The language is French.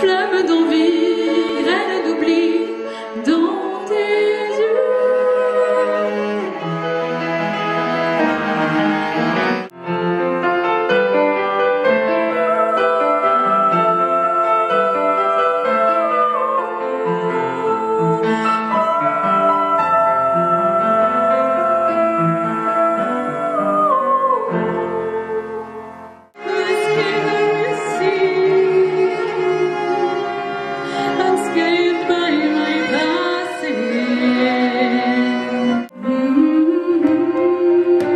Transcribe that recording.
Flamme d'envie, Música